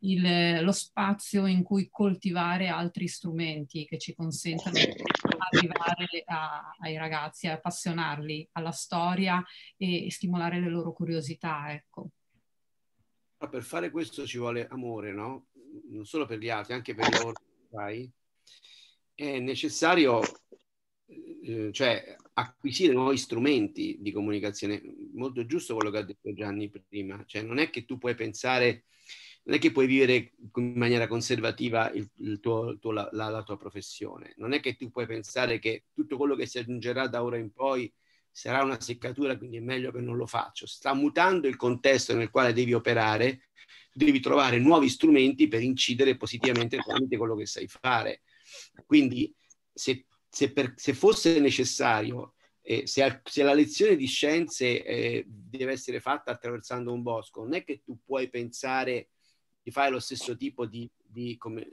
il, lo spazio in cui coltivare altri strumenti che ci consentano arrivare a, ai ragazzi, appassionarli alla storia e stimolare le loro curiosità. Ecco. Ma per fare questo ci vuole amore, no? Non solo per gli altri, anche per che fai. È necessario eh, cioè, acquisire nuovi strumenti di comunicazione. Molto giusto quello che ha detto Gianni prima. Cioè, non è che tu puoi pensare, non è che puoi vivere in maniera conservativa il, il tuo, il tuo, la, la, tua professione. Non è che tu puoi pensare che tutto quello che si aggiungerà da ora in poi sarà una seccatura, quindi è meglio che non lo faccio. Sta mutando il contesto nel quale devi operare, devi trovare nuovi strumenti per incidere positivamente tramite quello che sai fare. Quindi se, se, per, se fosse necessario, eh, se, se, la lezione di scienze eh, deve essere fatta attraversando un bosco, non è che tu puoi pensare di fare lo stesso tipo di, di come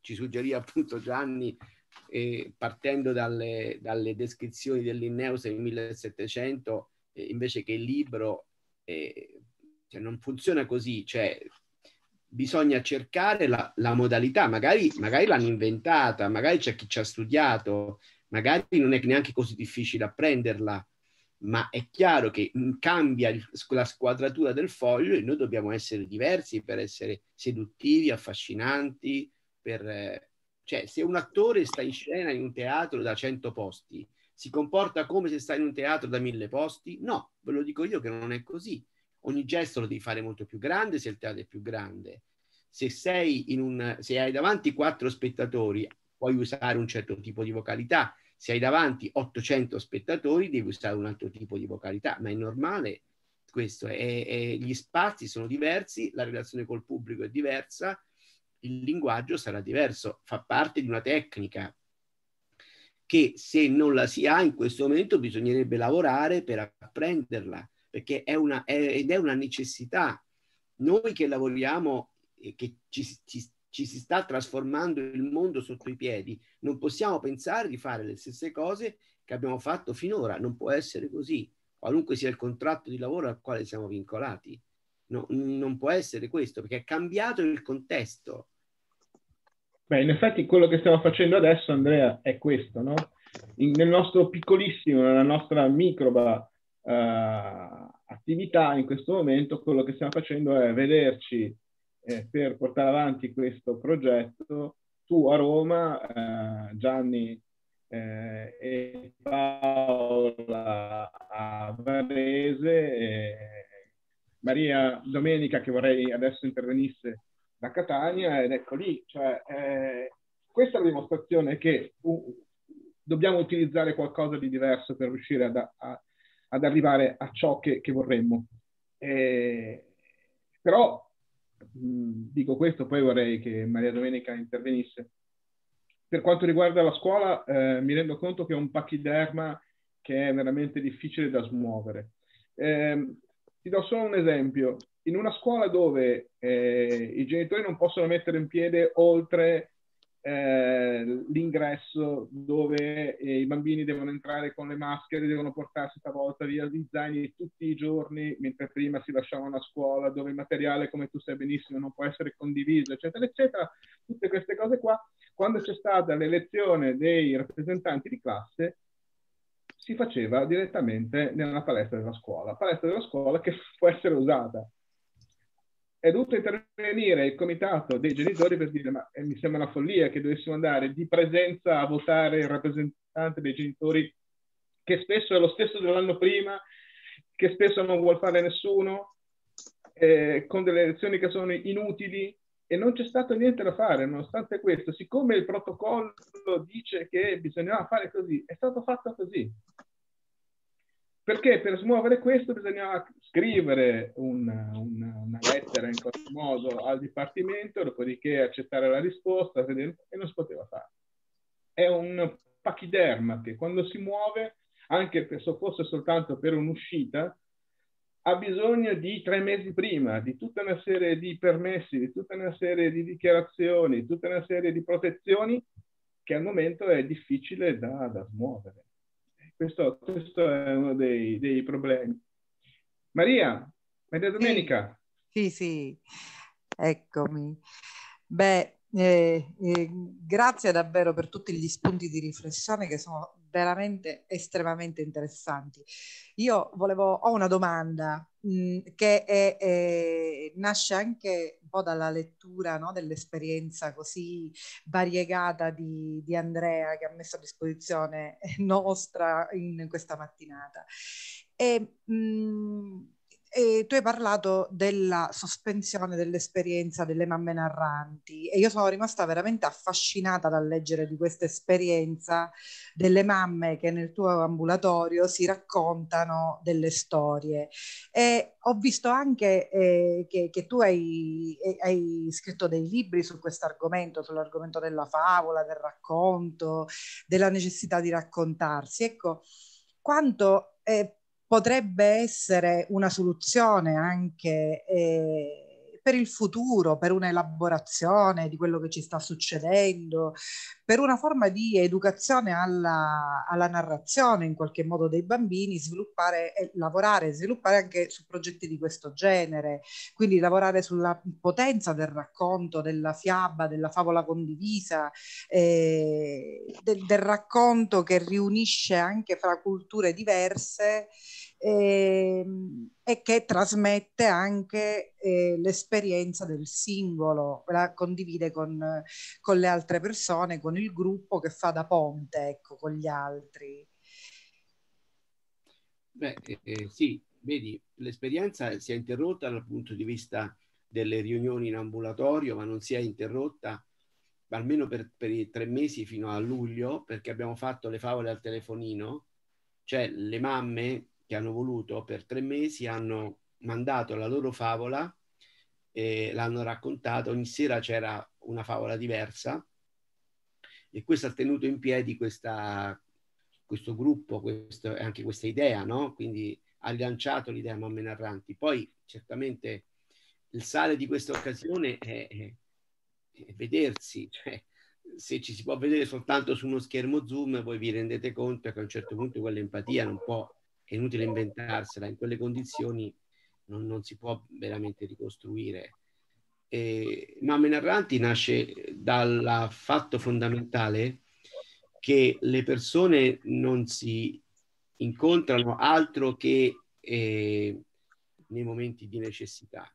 ci suggeriva appunto Gianni, eh, partendo dalle, dalle, descrizioni del Linnaeus nel 1700, eh, invece che il libro, eh, cioè non funziona così, cioè bisogna cercare la, la modalità, magari, magari, l'hanno inventata, magari c'è chi ci ha studiato, magari non è neanche così difficile apprenderla, ma è chiaro che cambia la squadratura del foglio e noi dobbiamo essere diversi per essere seduttivi, affascinanti, per, eh, cioè, se un attore sta in scena in un teatro da 100 posti, si comporta come se sta in un teatro da mille posti? No, ve lo dico io che non è così. Ogni gesto lo devi fare molto più grande se il teatro è più grande. Se sei in un, se hai davanti quattro spettatori, puoi usare un certo tipo di vocalità. Se hai davanti 800 spettatori, devi usare un altro tipo di vocalità, ma è normale questo. È, è, gli spazi sono diversi, la relazione col pubblico è diversa, il linguaggio sarà diverso, fa parte di una tecnica che se non la si ha in questo momento bisognerebbe lavorare per apprenderla, perché è una, è, ed è una necessità. Noi che lavoriamo e che ci, ci, ci si sta trasformando il mondo sotto i piedi, non possiamo pensare di fare le stesse cose che abbiamo fatto finora, non può essere così, qualunque sia il contratto di lavoro al quale siamo vincolati. No, non può essere questo, perché è cambiato il contesto. Beh, in effetti quello che stiamo facendo adesso, Andrea, è questo, no? In, nel nostro piccolissimo, nella nostra microba uh, attività in questo momento, quello che stiamo facendo è vederci eh, per portare avanti questo progetto, tu a Roma, eh, Gianni eh, e Paola a Varese, Maria Domenica che vorrei adesso intervenisse da Catania ed ecco lì, cioè, eh, questa è la dimostrazione che uh, dobbiamo utilizzare qualcosa di diverso per riuscire ad, a, ad arrivare a ciò che, che vorremmo. Eh, però dico questo, poi vorrei che Maria Domenica intervenisse. Per quanto riguarda la scuola, eh, mi rendo conto che è un pachiderma che è veramente difficile da smuovere. Eh, ti do solo un esempio in una scuola dove eh, i genitori non possono mettere in piede oltre eh, l'ingresso dove eh, i bambini devono entrare con le maschere, devono portarsi stavolta via gli zaini tutti i giorni, mentre prima si lasciavano a scuola, dove il materiale, come tu sai benissimo, non può essere condiviso, eccetera, eccetera. Tutte queste cose qua, quando c'è stata l'elezione dei rappresentanti di classe, si faceva direttamente nella palestra della scuola, palestra della scuola che può essere usata è dovuto intervenire il comitato dei genitori per dire ma eh, mi sembra una follia che dovessimo andare di presenza a votare il rappresentante dei genitori che spesso è lo stesso dell'anno prima, che spesso non vuol fare nessuno, eh, con delle elezioni che sono inutili e non c'è stato niente da fare nonostante questo. Siccome il protocollo dice che bisognava fare così, è stato fatto così perché per smuovere questo bisognava scrivere una, una, una lettera in qualche modo al Dipartimento, dopodiché accettare la risposta e non si poteva fare. È un pachiderma che quando si muove, anche se fosse soltanto per un'uscita, ha bisogno di tre mesi prima, di tutta una serie di permessi, di tutta una serie di dichiarazioni, di tutta una serie di protezioni che al momento è difficile da, da smuovere. Questo, questo, è uno dei, dei, problemi. Maria, Maria Domenica. Sì, sì, sì. eccomi. Beh, eh, eh, grazie davvero per tutti gli spunti di riflessione che sono veramente estremamente interessanti. Io volevo, ho una domanda mh, mm, che è, è, nasce anche un po' dalla lettura no, dell'esperienza così variegata di, di, Andrea che ha messo a disposizione nostra in questa mattinata. E, mh, mm, e tu hai parlato della sospensione dell'esperienza delle mamme narranti e io sono rimasta veramente affascinata dal leggere di questa esperienza delle mamme che nel tuo ambulatorio si raccontano delle storie. E ho visto anche eh, che, che, tu hai, eh, hai, scritto dei libri su questo argomento, sull'argomento della favola, del racconto, della necessità di raccontarsi. Ecco, quanto... Eh, potrebbe essere una soluzione anche eh, per il futuro, per un'elaborazione di quello che ci sta succedendo, per una forma di educazione alla, alla narrazione in qualche modo dei bambini, sviluppare e lavorare, sviluppare anche su progetti di questo genere, quindi lavorare sulla potenza del racconto, della fiaba, della favola condivisa, eh, del, del racconto che riunisce anche fra culture diverse e, ehm, e che trasmette anche eh, l'esperienza del singolo, la condivide con, con, le altre persone, con il gruppo che fa da ponte ecco, con gli altri. Beh, eh, eh, sì, vedi, l'esperienza si è interrotta dal punto di vista delle riunioni in ambulatorio, ma non si è interrotta almeno per, per i tre mesi fino a luglio, perché abbiamo fatto le favole al telefonino, cioè le mamme che hanno voluto per tre mesi, hanno mandato la loro favola e l'hanno raccontata. Ogni sera c'era una favola diversa e questo ha tenuto in piedi questa, questo gruppo e anche questa idea, no? Quindi ha rilanciato l'idea Mamme Narranti. Poi certamente il sale di questa occasione è, è, è vedersi, cioè se ci si può vedere soltanto su uno schermo Zoom, voi vi rendete conto che a un certo punto quell'empatia non può è inutile inventarsela, in quelle condizioni non, non si può veramente ricostruire. E Mamme Narranti nasce dal fatto fondamentale che le persone non si incontrano altro che eh, nei momenti di necessità.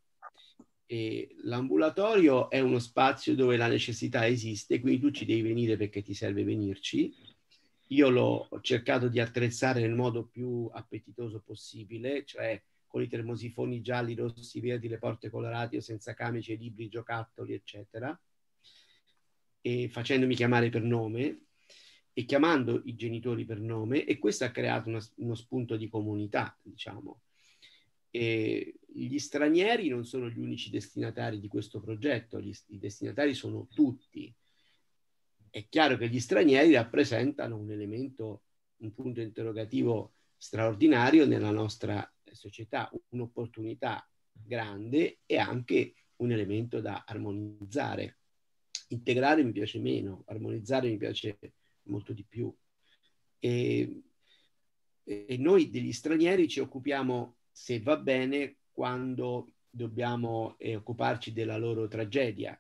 E l'ambulatorio è uno spazio dove la necessità esiste, quindi tu ci devi venire perché ti serve venirci, io l'ho cercato di attrezzare nel modo più appetitoso possibile, cioè con i termosifoni gialli, rossi, verdi, le porte colorate, senza camicie, libri, giocattoli, eccetera, e facendomi chiamare per nome e chiamando i genitori per nome e questo ha creato una, uno spunto di comunità, diciamo. E gli stranieri non sono gli unici destinatari di questo progetto, gli, i destinatari sono tutti è chiaro che gli stranieri rappresentano un elemento, un punto interrogativo straordinario nella nostra società, un'opportunità grande e anche un elemento da armonizzare. Integrare mi piace meno, armonizzare mi piace molto di più. E, e noi degli stranieri ci occupiamo, se va bene, quando dobbiamo eh, occuparci della loro tragedia,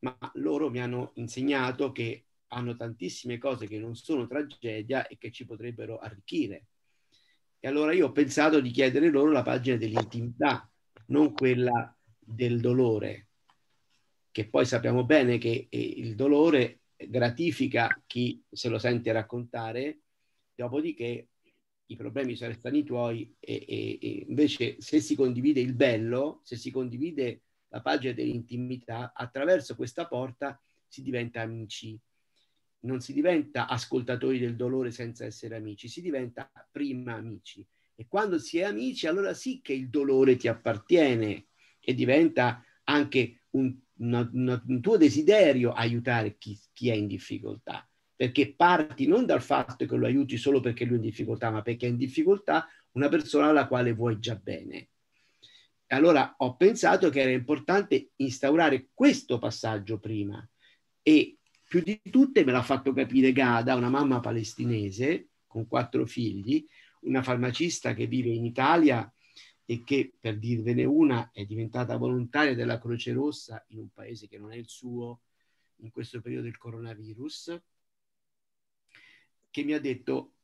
ma loro mi hanno insegnato che hanno tantissime cose che non sono tragedia e che ci potrebbero arricchire. E allora io ho pensato di chiedere loro la pagina dell'intimità, non quella del dolore, che poi sappiamo bene che eh, il dolore gratifica chi se lo sente raccontare, dopodiché i problemi sono stati tuoi e, e, e invece se si condivide il bello, se si condivide la pagina dell'intimità, attraverso questa porta si diventa amici. Non si diventa ascoltatori del dolore senza essere amici, si diventa prima amici. E quando si è amici, allora sì che il dolore ti appartiene e diventa anche un, una, una, un tuo desiderio aiutare chi, chi, è in difficoltà. Perché parti non dal fatto che lo aiuti solo perché lui è in difficoltà, ma perché è in difficoltà una persona alla quale vuoi già bene. Allora ho pensato che era importante instaurare questo passaggio prima. E più di tutte me l'ha fatto capire Gada, una mamma palestinese con quattro figli, una farmacista che vive in Italia e che, per dirvene una, è diventata volontaria della Croce Rossa in un paese che non è il suo in questo periodo del coronavirus, che mi ha detto,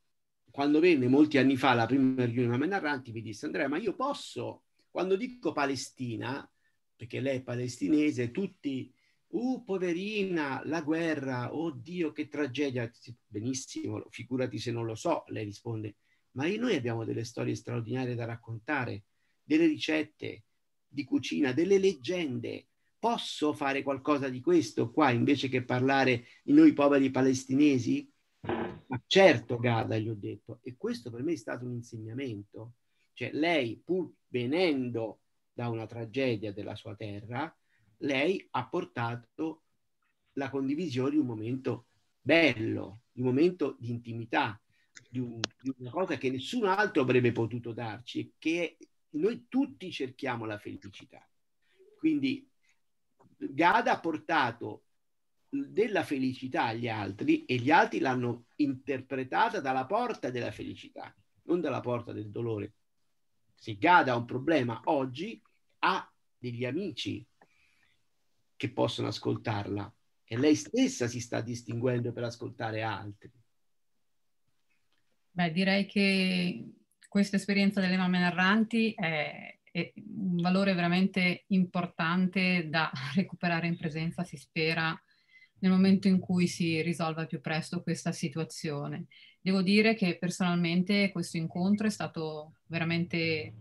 quando venne molti anni fa la prima riunione narranti, mi disse Andrea, ma io posso, quando dico Palestina, perché lei è palestinese, tutti Uh, poverina, la guerra, oddio, che tragedia. Benissimo, figurati se non lo so, lei risponde. Ma noi abbiamo delle storie straordinarie da raccontare, delle ricette di cucina, delle leggende. Posso fare qualcosa di questo qua invece che parlare di noi poveri palestinesi? Ma certo, Gada, gli ho detto. E questo per me è stato un insegnamento. Cioè, lei, pur venendo da una tragedia della sua terra, lei ha portato la condivisione di un momento bello, di un momento di intimità, di, un, di una cosa che nessun altro avrebbe potuto darci, che noi tutti cerchiamo la felicità. Quindi Gada ha portato della felicità agli altri e gli altri l'hanno interpretata dalla porta della felicità, non dalla porta del dolore. Se Gada ha un problema oggi, ha degli amici che possono ascoltarla e lei stessa si sta distinguendo per ascoltare altri. Beh, direi che questa esperienza delle mamme narranti è, è, un valore veramente importante da recuperare in presenza, si spera, nel momento in cui si risolva più presto questa situazione. Devo dire che personalmente questo incontro è stato veramente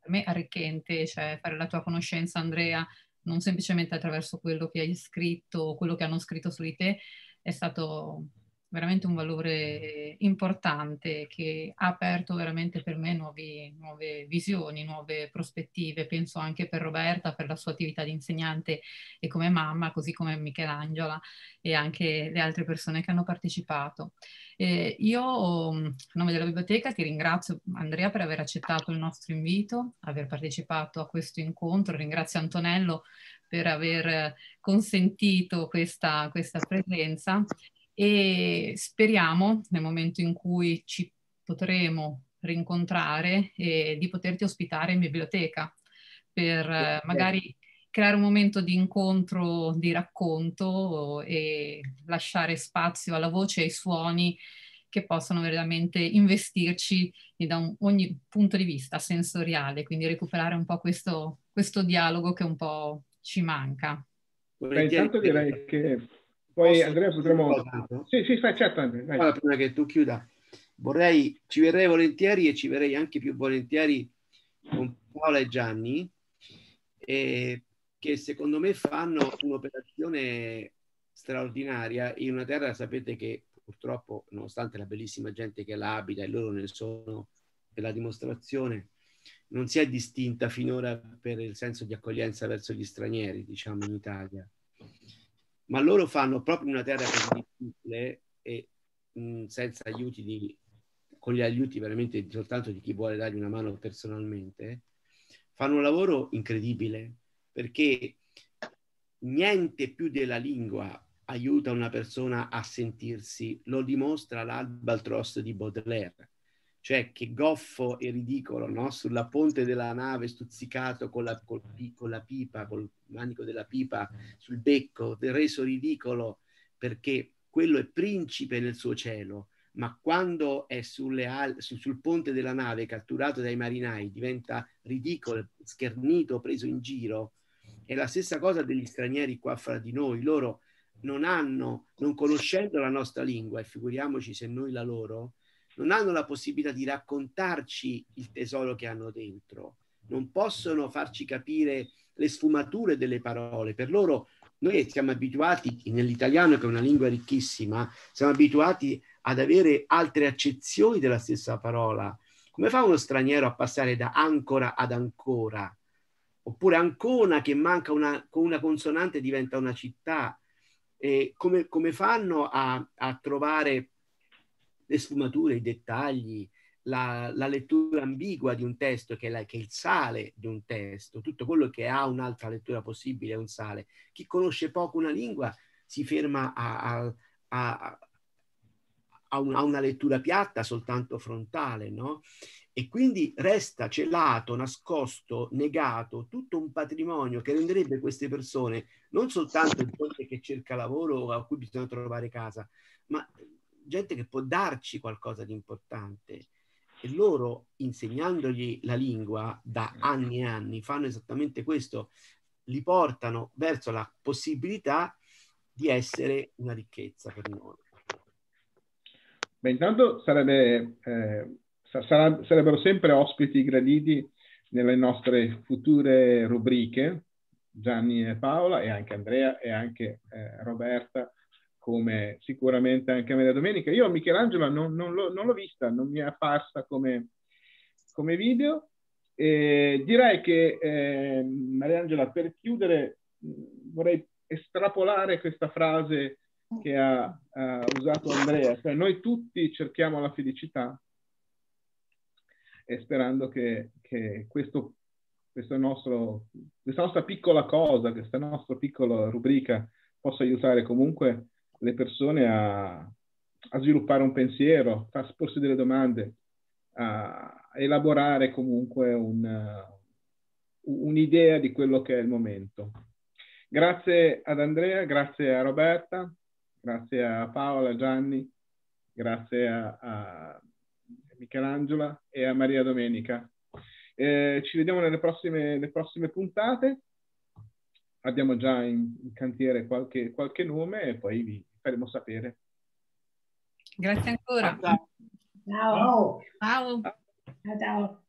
per me arricchente, cioè fare la tua conoscenza Andrea non semplicemente attraverso quello che hai scritto o quello che hanno scritto su di te, è stato veramente un valore importante che ha aperto veramente per me nuovi, nuove visioni, nuove prospettive. Penso anche per Roberta, per la sua attività di insegnante e come mamma, così come Michelangela e anche le altre persone che hanno partecipato. Eh, io, a nome della biblioteca, ti ringrazio Andrea per aver accettato il nostro invito, aver partecipato a questo incontro. Ringrazio Antonello per aver consentito questa, questa presenza e speriamo nel momento in cui ci potremo rincontrare e di poterti ospitare in biblioteca per eh, magari creare un momento di incontro, di racconto e lasciare spazio alla voce e ai suoni che possono veramente investirci da un, ogni punto di vista sensoriale, quindi recuperare un po' questo, questo dialogo che un po' ci manca. Beh, intanto direi che poi Posso Andrea potremo... Sì, sì, fai certo Andrea. Allora, prima che tu chiuda, vorrei, ci verrei volentieri e ci verrei anche più volentieri con Paola e Gianni, eh, che secondo me fanno un'operazione straordinaria in una terra, sapete che purtroppo, nonostante la bellissima gente che la abita e loro ne sono per la dimostrazione, non si è distinta finora per il senso di accoglienza verso gli stranieri, diciamo, in Italia ma loro fanno proprio una terra così difficile e mh, senza aiuti di, con gli aiuti veramente soltanto di chi vuole dargli una mano personalmente, fanno un lavoro incredibile perché niente più della lingua aiuta una persona a sentirsi, lo dimostra l'Albatros di Baudelaire cioè che goffo e ridicolo, no? sulla ponte della nave stuzzicato con la, col, con la pipa, col manico della pipa sul becco, reso ridicolo perché quello è principe nel suo cielo, ma quando è al- su- sul ponte della nave catturato dai marinai diventa ridicolo, schernito, preso in giro. È la stessa cosa degli stranieri qua fra di noi, loro non hanno, non conoscendo la nostra lingua, e figuriamoci se noi la loro, non hanno la possibilità di raccontarci il tesoro che hanno dentro, non possono farci capire le sfumature delle parole. Per loro noi siamo abituati, nell'italiano che è una lingua ricchissima, siamo abituati ad avere altre accezioni della stessa parola, Come fa uno straniero a passare da ancora ad ancora? Oppure Ancona che manca una, con una consonante diventa una città. E come, come fanno a, a trovare le sfumature, i dettagli, la, la, lettura ambigua di un testo, che è, la, che è, il sale di un testo, tutto quello che ha un'altra lettura possibile è un sale. Chi conosce poco una lingua si ferma a, a, a una, una, lettura piatta, soltanto frontale, no? E quindi resta celato, nascosto, negato tutto un patrimonio che renderebbe queste persone non soltanto gente che cerca lavoro a cui bisogna trovare casa, ma gente che può darci qualcosa di importante. E loro, insegnandogli la lingua da anni e anni, fanno esattamente questo, li portano verso la possibilità di essere una ricchezza per noi. Beh, intanto sarebbe, eh, sarà, sarebbero sempre ospiti graditi nelle nostre future rubriche, Gianni e Paola e anche Andrea e anche eh, Roberta, come sicuramente anche Maria Domenica. Io Michelangelo non, non, l'ho, non l'ho vista, non mi è apparsa come, come video. E direi che eh, Mariangela, per chiudere, vorrei estrapolare questa frase che ha, ha usato Andrea, cioè noi tutti cerchiamo la felicità e sperando che, che questo, questo nostro, questa nostra piccola cosa, questa nostra piccola rubrica possa aiutare comunque le persone a, a sviluppare un pensiero, a porsi delle domande, a elaborare comunque un, un'idea di quello che è il momento. Grazie ad Andrea, grazie a Roberta, grazie a Paola, Gianni, grazie a, a Michelangela e a Maria Domenica. Eh, ci vediamo nelle prossime, prossime, puntate. Abbiamo già in, in cantiere qualche, qualche, nome e poi vi faremo sapere. Grazie ancora. Ciao. Ciao. Ciao. Ciao.